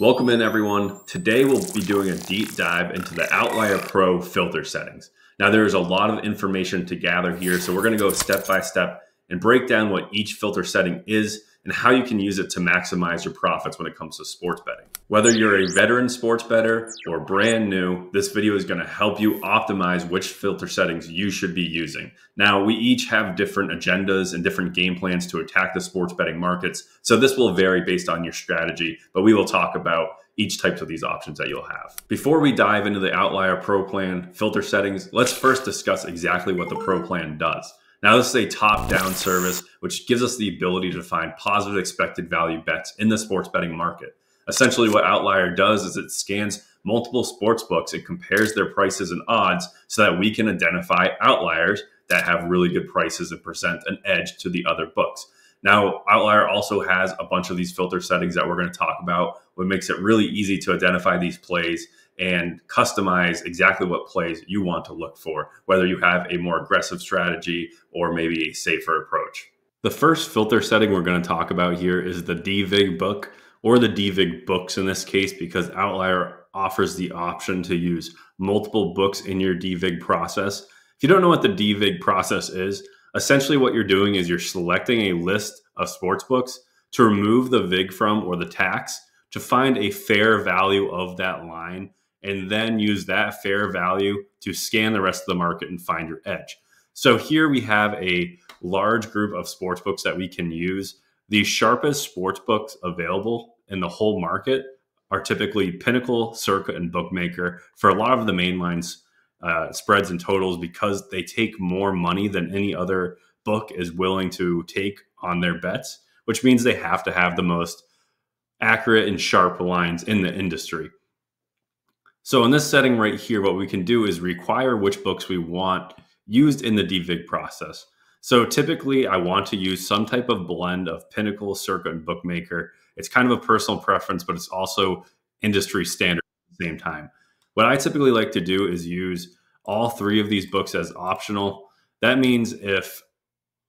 Welcome in everyone. Today we'll be doing a deep dive into the Outlier Pro filter settings. Now there is a lot of information to gather here, so we're gonna go step by step and break down what each filter setting is and how you can use it to maximize your profits when it comes to sports betting. Whether you're a veteran sports bettor or brand new, this video is going to help you optimize which filter settings you should be using. Now, we each have different agendas and different game plans to attack the sports betting markets, so this will vary based on your strategy, but we will talk about each types of these options that you'll have. Before we dive into the Outlier Pro Plan filter settings, let's first discuss exactly what the Pro Plan does. Now, this is a top down service, which gives us the ability to find positive expected value bets in the sports betting market. Essentially, what Outlier does is it scans multiple sports books and compares their prices and odds so that we can identify outliers that have really good prices and present an edge to the other books. Now, Outlier also has a bunch of these filter settings that we're going to talk about, what makes it really easy to identify these plays and customize exactly what plays you want to look for, whether you have a more aggressive strategy or maybe a safer approach. The first filter setting we're going to talk about here is the devig book or the devig books in this case, because Outlier offers the option to use multiple books in your devig process. If you don't know what the devig process is, essentially what you're doing is you're selecting a list of sports books to remove the VIG from or the tax to find a fair value of that line and then use that fair value to scan the rest of the market and find your edge. So here we have a large group of sports books that we can use. The sharpest sports books available in the whole market are typically Pinnacle, Circa, and Bookmaker for a lot of the main lines uh, spreads and totals because they take more money than any other book is willing to take on their bets, which means they have to have the most accurate and sharp lines in the industry. So in this setting right here, what we can do is require which books we want used in the devig process. So typically I want to use some type of blend of Pinnacle, Circa, and Bookmaker. It's kind of a personal preference, but it's also industry standard at the same time. What I typically like to do is use all three of these books as optional. That means if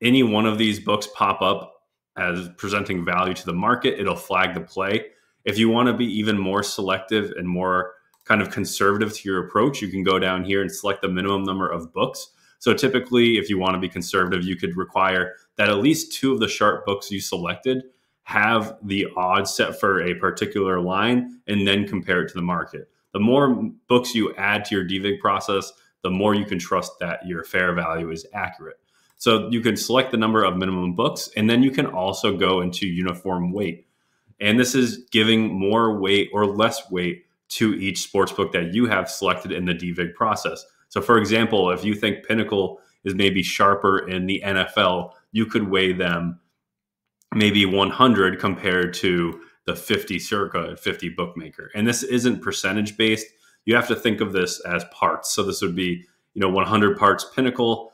any one of these books pop up as presenting value to the market, it'll flag the play. If you want to be even more selective and more kind of conservative to your approach, you can go down here and select the minimum number of books. So typically, if you want to be conservative, you could require that at least two of the sharp books you selected have the odds set for a particular line and then compare it to the market. The more books you add to your devig process, the more you can trust that your fair value is accurate. So you can select the number of minimum books, and then you can also go into uniform weight. And this is giving more weight or less weight to each sports book that you have selected in the devig process. So, for example, if you think Pinnacle is maybe sharper in the NFL, you could weigh them maybe 100 compared to the 50 circa 50 bookmaker. And this isn't percentage based. You have to think of this as parts. So this would be, you know, 100 parts Pinnacle,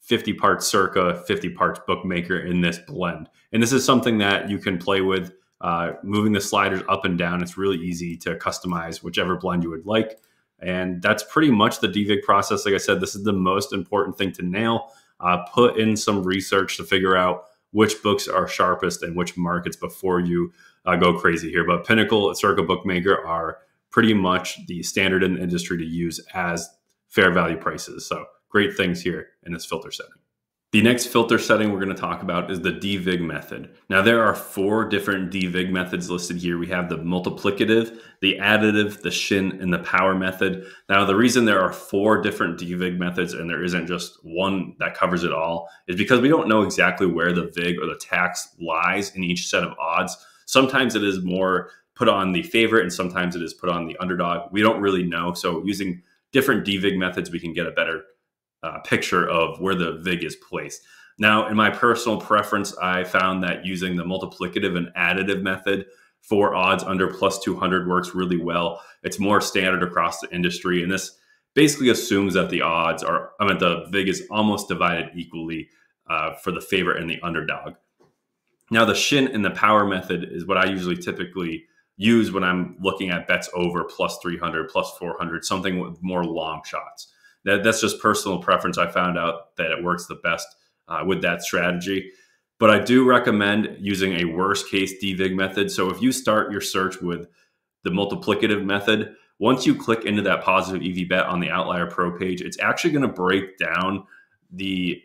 50 parts circa, 50 parts bookmaker in this blend. And this is something that you can play with uh, moving the sliders up and down. It's really easy to customize whichever blend you would like. And that's pretty much the devig process. Like I said, this is the most important thing to nail. Uh, put in some research to figure out which books are sharpest and which markets before you uh, go crazy here. But Pinnacle, Circa Bookmaker are pretty much the standard in the industry to use as fair value prices. So great things here in this filter setting. The next filter setting we're going to talk about is the devig method. Now, there are four different devig methods listed here. We have the multiplicative, the additive, the Shin, and the power method. Now, the reason there are four different devig methods and there isn't just one that covers it all is because we don't know exactly where the VIG or the tax lies in each set of odds. Sometimes it is more put on the favorite and sometimes it is put on the underdog. We don't really know. So, using different devig methods, we can get a better uh, picture of where the VIG is placed. Now, in my personal preference, I found that using the multiplicative and additive method for odds under plus 200 works really well. It's more standard across the industry. And this basically assumes that the odds are, I mean, the VIG is almost divided equally uh, for the favorite and the underdog. Now, the shin and the power method is what I usually typically use when I'm looking at bets over plus 300, plus 400, something with more long shots that, that's just personal preference. I found out that it works the best uh, with that strategy. But I do recommend using a worst case devig method. So if you start your search with the multiplicative method, once you click into that positive EV bet on the Outlier Pro page, it's actually going to break down the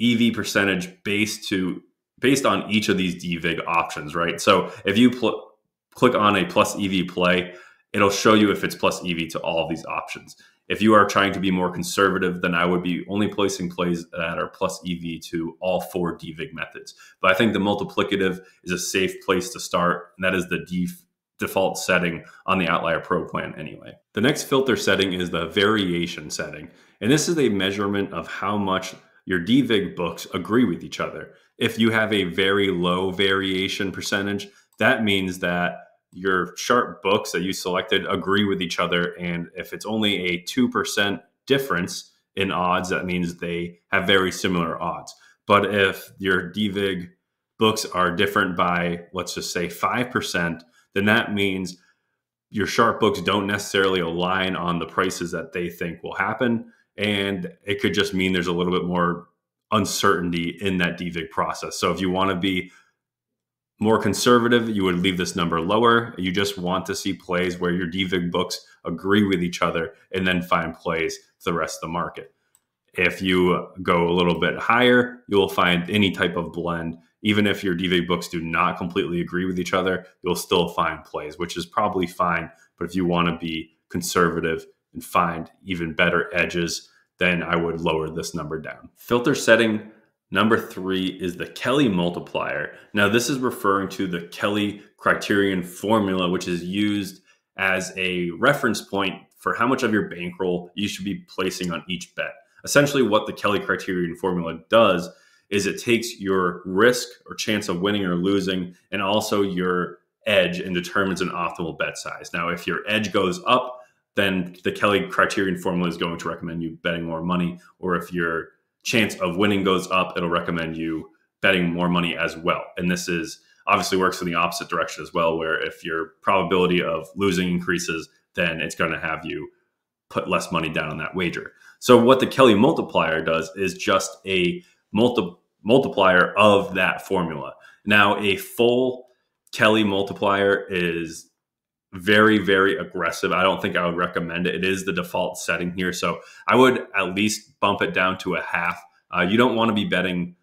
EV percentage based to based on each of these devig options, right? So if you click on a plus EV play, it'll show you if it's plus EV to all of these options. If you are trying to be more conservative, then I would be only placing plays that are plus EV to all four devig methods. But I think the multiplicative is a safe place to start, and that is the def- default setting on the Outlier Pro plan anyway. The next filter setting is the variation setting. And this is a measurement of how much your devig books agree with each other. If you have a very low variation percentage, that means that your sharp books that you selected agree with each other. And if it's only a 2% difference in odds, that means they have very similar odds. But if your devig books are different by, let's just say, 5%, then that means your sharp books don't necessarily align on the prices that they think will happen. And it could just mean there's a little bit more uncertainty in that devig process. So if you want to be more conservative, you would leave this number lower. You just want to see plays where your devig books agree with each other and then find plays to the rest of the market. If you go a little bit higher, you'll find any type of blend. Even if your devig books do not completely agree with each other, you'll still find plays, which is probably fine. But if you want to be conservative and find even better edges, then I would lower this number down. Filter setting number three is the Kelly multiplier. Now, this is referring to the Kelly criterion formula, which is used as a reference point for how much of your bankroll you should be placing on each bet. Essentially, what the Kelly criterion formula does is it takes your risk or chance of winning or losing and also your edge and determines an optimal bet size. Now, if your edge goes up, then the Kelly criterion formula is going to recommend you betting more money. Or if your chance of winning goes up, it'll recommend you betting more money as well. And this is obviously works in the opposite direction as well, where if your probability of losing increases, then it's going to have you put less money down on that wager. So what the Kelly multiplier does is just a multi- multiplier of that formula. Now, a full Kelly multiplier is very, very aggressive. I don't think I would recommend it. It is the default setting here. So I would at least bump it down to a half. Uh, you don't want to be betting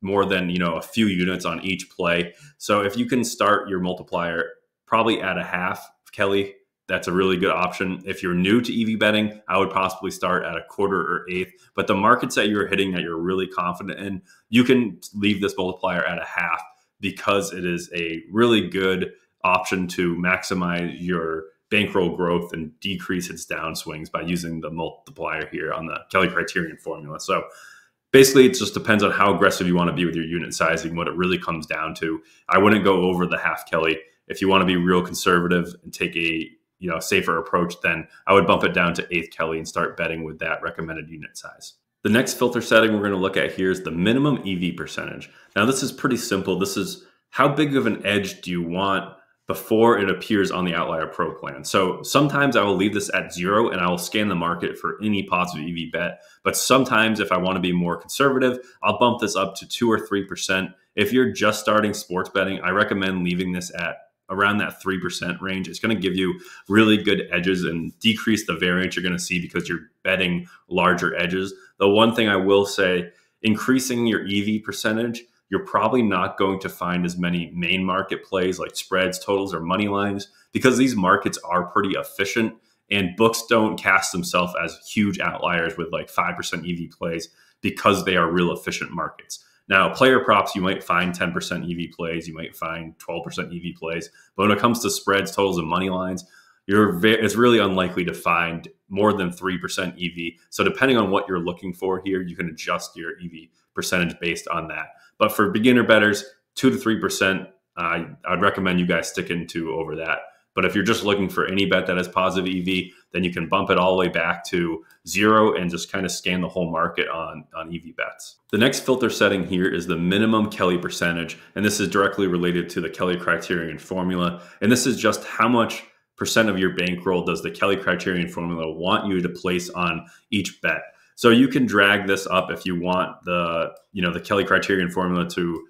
more than, you know, a few units on each play. So if you can start your multiplier probably at a half, Kelly, that's a really good option. If you're new to EV betting, I would possibly start at a quarter or eighth. But the markets that you're hitting that you're really confident in, you can leave this multiplier at a half because it is a really good option to maximize your bankroll growth and decrease its downswings by using the multiplier here on the Kelly criterion formula. So basically it just depends on how aggressive you want to be with your unit sizing, what it really comes down to. I wouldn't go over the half Kelly. If you want to be real conservative and take a you know safer approach, then I would bump it down to eighth Kelly and start betting with that recommended unit size. The next filter setting we're going to look at here is the minimum EV percentage. Now this is pretty simple. This is how big of an edge do you want before it appears on the Outlier Pro plan. So sometimes I will leave this at zero and I will scan the market for any positive EV bet. But sometimes if I want to be more conservative, I'll bump this up to two or 3%. If you're just starting sports betting, I recommend leaving this at around that 3% range. It's going to give you really good edges and decrease the variance you're going to see because you're betting larger edges. The one thing I will say, increasing your EV percentage you're probably not going to find as many main market plays like spreads, totals, or money lines because these markets are pretty efficient and books don't cast themselves as huge outliers with like 5% EV plays because they are real efficient markets. Now, player props, you might find 10% EV plays, you might find 12% EV plays, but when it comes to spreads, totals, and money lines, you're it's really unlikely to find more than 3% EV. So depending on what you're looking for here, you can adjust your EV percentage based on that. But for beginner bettors, two to three percent, uh, I'd recommend you guys sticking to over that. But if you're just looking for any bet that has positive EV, then you can bump it all the way back to zero and just kind of scan the whole market on, on EV bets. The next filter setting here is the minimum Kelly percentage. And this is directly related to the Kelly criterion formula. And this is just how much percent of your bankroll does the Kelly criterion formula want you to place on each bet. So you can drag this up if you want the, you know, the Kelly criterion formula to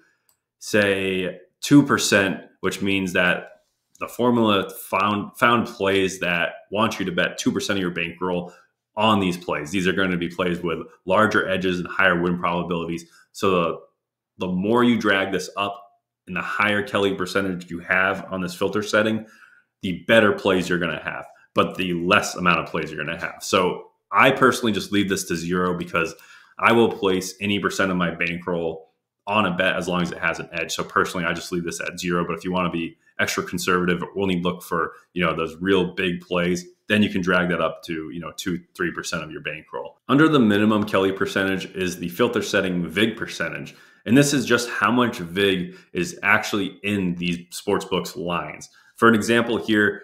say 2%, which means that the formula found found plays that want you to bet 2% of your bankroll on these plays. These are going to be plays with larger edges and higher win probabilities. So the, the more you drag this up and the higher Kelly percentage you have on this filter setting, the better plays you're going to have, but the less amount of plays you're going to have. So I personally just leave this to zero because I will place any percent of my bankroll on a bet as long as it has an edge. So personally, I just leave this at zero. But if you want to be extra conservative, only look for you know those real big plays, then you can drag that up to you know two three percent of your bankroll. Under the minimum Kelly percentage is the filter setting VIG percentage, and this is just how much VIG is actually in these sports books lines. For an example here,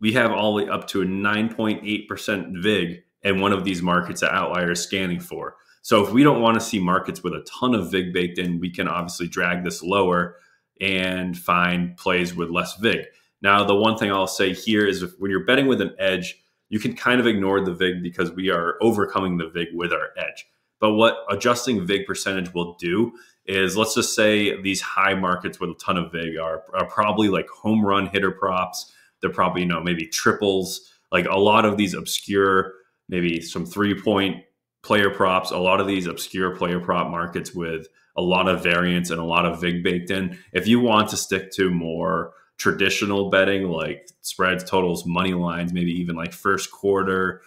we have all the way up to a 9.8% VIG in one of these markets that Outlier is scanning for. So if we don't want to see markets with a ton of VIG baked in, we can obviously drag this lower and find plays with less VIG. Now, the one thing I'll say here is if, when you're betting with an edge, you can kind of ignore the VIG because we are overcoming the VIG with our edge. But what adjusting VIG percentage will do is let's just say these high markets with a ton of VIG are, are probably like home run hitter props. They're probably, you know, maybe triples, like a lot of these obscure, maybe some three point player props, a lot of these obscure player prop markets with a lot of variance and a lot of VIG baked in. If you want to stick to more traditional betting, like spreads, totals, money lines, maybe even like first quarter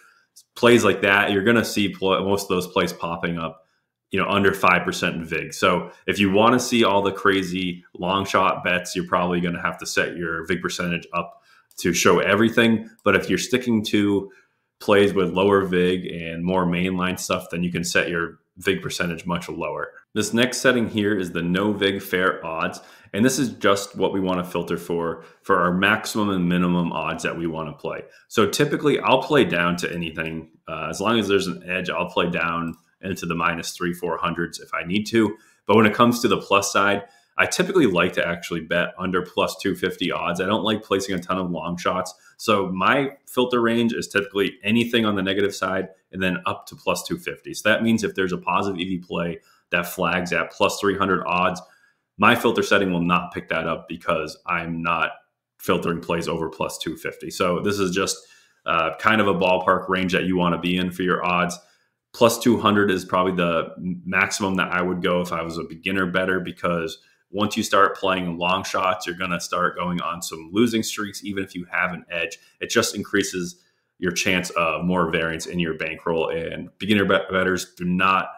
plays like that, you're going to see most of those plays popping up, you know, under 5% in VIG. So if you want to see all the crazy long shot bets, you're probably going to have to set your VIG percentage up to show everything. But if you're sticking to plays with lower VIG and more mainline stuff, then you can set your VIG percentage much lower. This next setting here is the no VIG fair odds. And this is just what we want to filter for, for our maximum and minimum odds that we want to play. So typically I'll play down to anything. Uh, as long as there's an edge, I'll play down into the minus three, 400s if I need to. But when it comes to the plus side, I typically like to actually bet under plus 250 odds. I don't like placing a ton of long shots. So my filter range is typically anything on the negative side and then up to plus 250. So that means if there's a positive EV play that flags at plus 300 odds, my filter setting will not pick that up because I'm not filtering plays over plus 250. So this is just uh, kind of a ballpark range that you want to be in for your odds. Plus 200 is probably the maximum that I would go if I was a beginner bettor because once you start playing long shots, you're going to start going on some losing streaks, even if you have an edge. It just increases your chance of more variance in your bankroll. And beginner bettors do not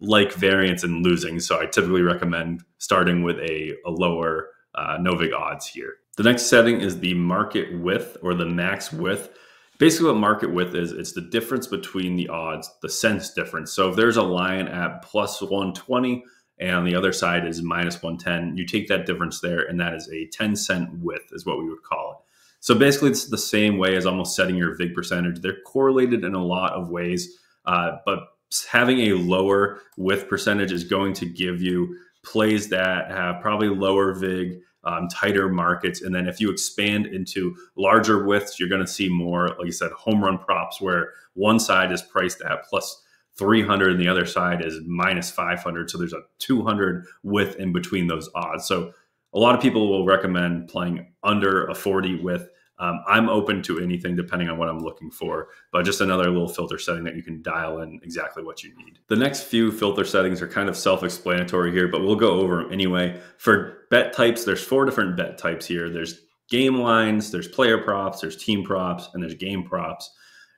like variance and losing. So I typically recommend starting with a, a lower uh, Novig odds here. The next setting is the market width or the max width. Basically, what market width is, it's the difference between the odds, the cents difference. So if there's a line at plus 120, and on the other side is minus 110. You take that difference there, and that is a 10 cent width, is what we would call it. So basically, it's the same way as almost setting your VIG percentage. They're correlated in a lot of ways, uh, but having a lower width percentage is going to give you plays that have probably lower VIG, um, tighter markets. And then if you expand into larger widths, you're going to see more, like you said, home run props where one side is priced at plus 300 and the other side is minus 500 so there's a 200 width in between those odds. So a lot of people will recommend playing under a 40 width um, i'm open to anything depending on what i'm looking for but just another little filter setting that you can dial in exactly what you need. The next few filter settings are kind of self-explanatory here but we'll go over them anyway. For bet types there's four different bet types here. There's game lines there's player props there's team props and there's game props.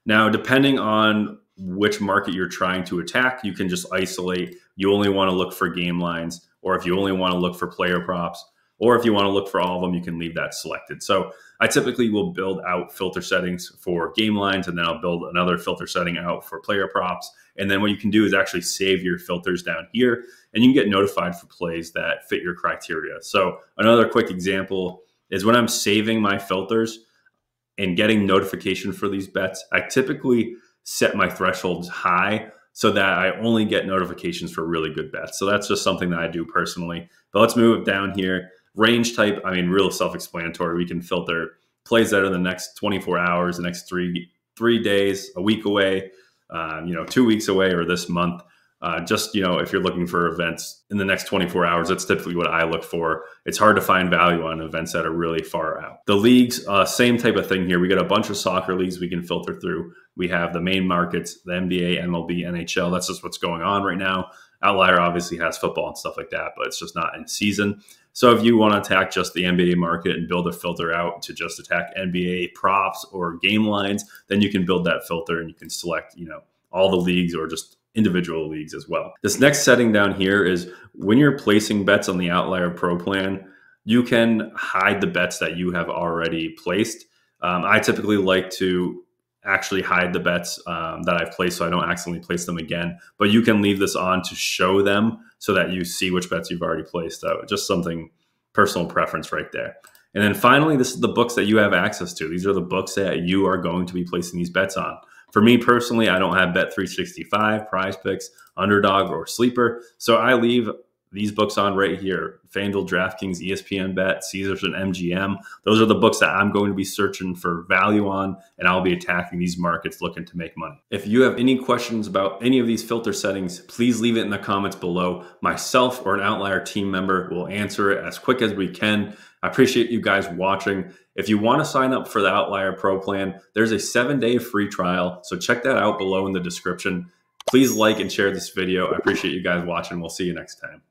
Now depending on which market you're trying to attack, you can just isolate. You only want to look for game lines, or if you only want to look for player props, or if you want to look for all of them, you can leave that selected. So I typically will build out filter settings for game lines, and then I'll build another filter setting out for player props. And then what you can do is actually save your filters down here, and you can get notified for plays that fit your criteria. So another quick example is when I'm saving my filters and getting notification for these bets, I typically set my thresholds high so that I only get notifications for really good bets. So that's just something that I do personally. But let's move down here. Range type, I mean, real self-explanatory. We can filter plays that are the next 24 hours, the next three three days, a week away, um, you know, two weeks away, or this month. Uh, just you know, if you're looking for events in the next 24 hours, that's typically what I look for. It's hard to find value on events that are really far out. The leagues, uh, same type of thing here. We got a bunch of soccer leagues we can filter through. We have the main markets, the NBA, MLB, NHL. That's just what's going on right now. Outlier obviously has football and stuff like that, but it's just not in season. So if you want to attack just the NBA market and build a filter out to just attack NBA props or game lines, then you can build that filter and you can select, you know, all the leagues or just individual leagues as well. This next setting down here is when you're placing bets on the Outlier Pro plan, you can hide the bets that you have already placed. Um, I typically like to actually hide the bets um, that I've placed so I don't accidentally place them again. But you can leave this on to show them so that you see which bets you've already placed. Just something personal preference right there. And then finally, this is the books that you have access to. These are the books that you are going to be placing these bets on. For me personally, I don't have Bet365, Prize Picks, Underdog, or Sleeper. So I leave these books on right here FanDuel, DraftKings, ESPN Bet, Caesars, and MGM. Those are the books that I'm going to be searching for value on, and I'll be attacking these markets looking to make money. If you have any questions about any of these filter settings, please leave it in the comments below. Myself or an Outlier team member will answer it as quick as we can. I appreciate you guys watching. If you want to sign up for the Outlier Pro plan, there's a seven day free trial. So check that out below in the description. Please like and share this video. I appreciate you guys watching. We'll see you next time.